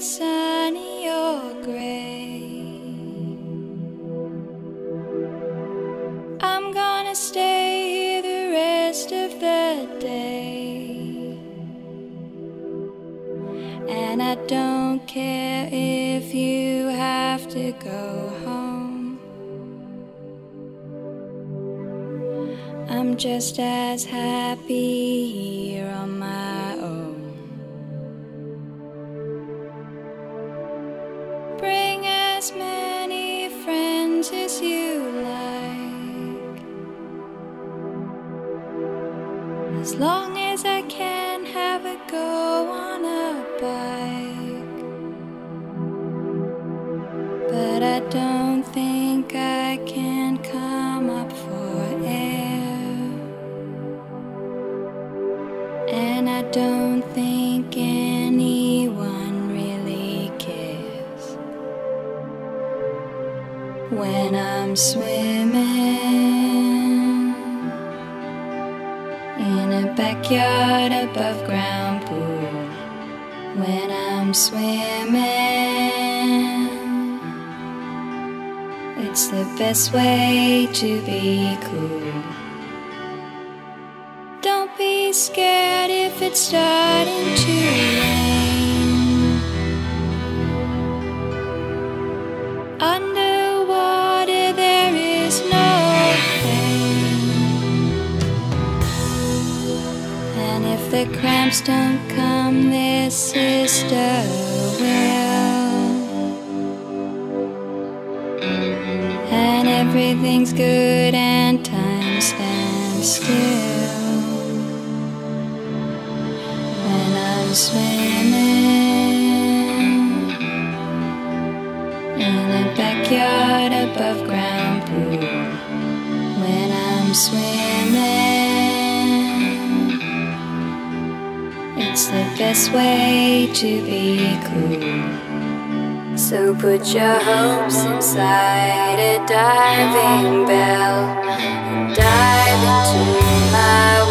sunny or gray. I'm gonna stay here the rest of the day. And I don't care if you have to go home. I'm just as happy here on my own. As many friends as you like. As long as I can have a go on a bike. But I don't think I can come up for air. And I don't think when I'm swimming in a backyard above ground pool. When I'm swimming, it's the best way to be cool. Don't be scared if it's starting to rain. And if the cramps don't come, their sister will. And everything's good and time stands still. When I'm swimming in a backyard above ground pool. When I'm swimming, the best way to be cool. So put your hopes inside a diving bell and dive into my